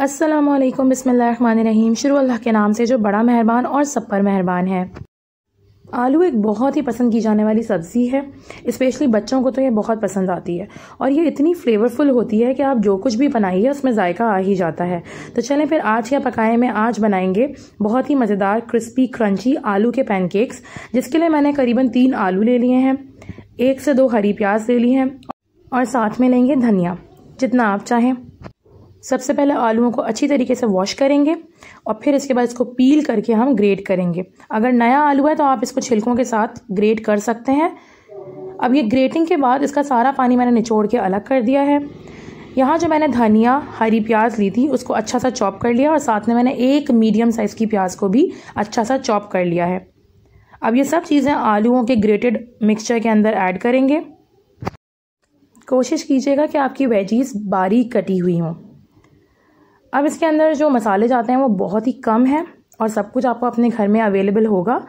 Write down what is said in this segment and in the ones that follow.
अस्सलाम बसमीम शुरू अल्लाह के नाम से जो बड़ा मेहरबान और सब पर मेहरबान है। आलू एक बहुत ही पसंद की जाने वाली सब्ज़ी है। इस्पेशली बच्चों को तो ये बहुत पसंद आती है। और ये इतनी फ्लेवरफुल होती है कि आप जो कुछ भी बनाइए, उसमें जायका आ ही जाता है। तो चलें फिर आज क्या पकाए में आज बनाएँगे बहुत ही मज़ेदार क्रिस्पी क्रंची आलू के पैनकेक्स जिसके लिए मैंने करीबन तीन आलू ले लिए हैं। एक से दो हरी प्याज ले ली हैं और साथ में लेंगे धनिया, जितना आप चाहें। सबसे पहले आलूओं को अच्छी तरीके से वॉश करेंगे और फिर इसके बाद इसको पील करके हम ग्रेट करेंगे। अगर नया आलू है तो आप इसको छिलकों के साथ ग्रेट कर सकते हैं। अब ये ग्रेटिंग के बाद इसका सारा पानी मैंने निचोड़ के अलग कर दिया है। यहाँ जो मैंने धनिया, हरी प्याज ली थी, उसको अच्छा सा चॉप कर लिया और साथ में मैंने एक मीडियम साइज़ की प्याज को भी अच्छा सा चॉप कर लिया है। अब ये सब चीज़ें आलूओं के ग्रेटेड मिक्सचर के अंदर ऐड करेंगे। कोशिश कीजिएगा कि आपकी वेजीज बारीक कटी हुई हों। अब इसके अंदर जो मसाले जाते हैं वो बहुत ही कम है और सब कुछ आपको अपने घर में अवेलेबल होगा।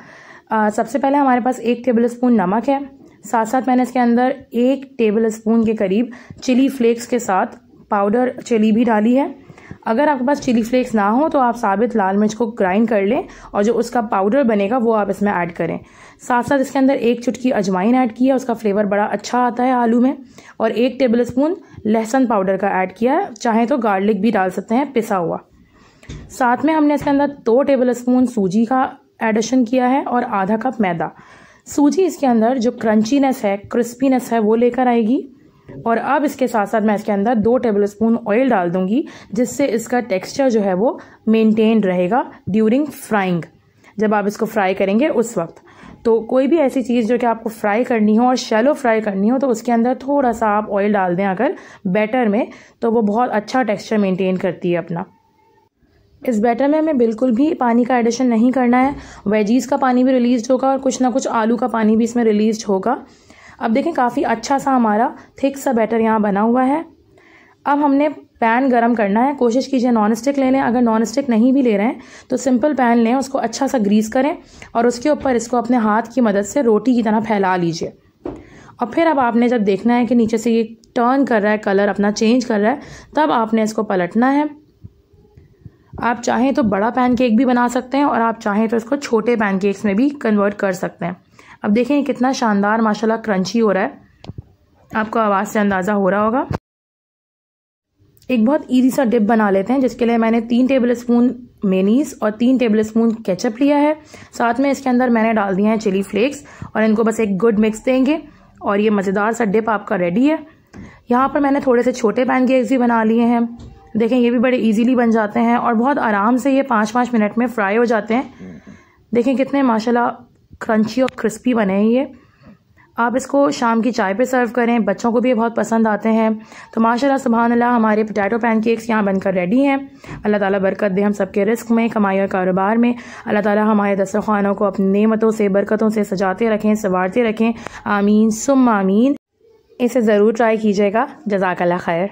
आ, सबसे पहले हमारे पास एक टेबल स्पून नमक है। साथ साथ मैंने इसके अंदर एक टेबल स्पून के करीब चिली फ्लेक्स के साथ पाउडर चिली भी डाली है। अगर आपके पास चिली फ्लेक्स ना हो तो आप साबित लाल मिर्च को ग्राइंड कर लें और जो उसका पाउडर बनेगा वो आप इसमें ऐड करें। साथ साथ इसके अंदर एक चुटकी अजवाइन ऐड किया उसका फ्लेवर बड़ा अच्छा आता है आलू में। और एक टेबल स्पून लहसुन पाउडर का ऐड किया है। चाहे तो गार्लिक भी डाल सकते हैं, पिसा हुआ। साथ में हमने इसके अंदर दो टेबल स्पून सूजी का एडिशन किया है और आधा कप मैदा। सूजी इसके अंदर जो क्रंचीनेस है क्रिस्पीनेस है, वो लेकर आएगी। और अब इसके साथ साथ मैं इसके अंदर दो टेबल स्पून ऑयल डाल दूँगी, जिससे इसका टेक्सचर जो है वो मेंटेन रहेगा ड्यूरिंग फ्राइंग जब आप इसको फ्राई करेंगे उस वक्त। तो कोई भी ऐसी चीज़ जो कि आपको फ्राई करनी हो और शैलो फ्राई करनी हो तो उसके अंदर थोड़ा सा आप ऑयल डाल दें अगर बैटर में तो वो बहुत अच्छा टेक्सचर मेंटेन करती है अपना। इस बैटर में हमें बिल्कुल भी पानी का एडिशन नहीं करना है। वेजीज का पानी भी रिलीज़ होगा और कुछ ना कुछ आलू का पानी भी इसमें रिलीज़ होगा। अब देखें, काफ़ी अच्छा सा हमारा थिक सा बैटर यहाँ बना हुआ है। अब हमने पैन गरम करना है। कोशिश कीजिए नॉन स्टिक ले लें। अगर नॉन स्टिक नहीं भी ले रहे हैं तो सिंपल पैन लें, उसको अच्छा सा ग्रीस करें और उसके ऊपर इसको अपने हाथ की मदद से रोटी की तरह फैला लीजिए। और फिर अब आपने जब देखना है कि नीचे से ये टर्न कर रहा है कलर अपना चेंज कर रहा है, तब आपने इसको पलटना है। आप चाहें तो बड़ा पैन केक भी बना सकते हैं और आप चाहें तो इसको छोटे पैन केक्स में भी कन्वर्ट कर सकते हैं। अब देखें कितना शानदार, माशाल्लाह क्रंची हो रहा है। आपको आवाज़ से अंदाज़ा हो रहा होगा। एक बहुत ईजी सा डिप बना लेते हैं, जिसके लिए मैंने तीन टेबल स्पून मेनीस और तीन टेबल स्पून केचप लिया है। साथ में इसके अंदर मैंने डाल दिया है चिली फ्लेक्स और इनको बस एक गुड मिक्स देंगे और ये मज़ेदार सा डिप आपका रेडी है। यहाँ पर मैंने थोड़े से छोटे पैन केक्स भी बना लिए हैं। देखें, ये भी बड़े इजीली बन जाते हैं और बहुत आराम से ये पाँच पाँच मिनट में फ्राई हो जाते हैं। देखें कितने माशाल्लाह क्रंची और क्रिस्पी बने हैं ये। आप इसको शाम की चाय पे सर्व करें। बच्चों को भी बहुत पसंद आते हैं। तो माशाल्लाह सुबहान अल्लाह हमारे पोटैटो पैनकेक्स यहाँ बनकर रेडी हैं। अल्लाह ताला बरकत दे हम सबके रिस्क में, कमाई और कारोबार में। अल्लाह ताला हमारे दस्तरखानों को अपनी नेमतों से, बरकतों से सजाते रखें, संवारते रखें। आमीन सुम आमीन। इसे ज़रूर ट्राई कीजिएगा। जजाकल्ला खैर।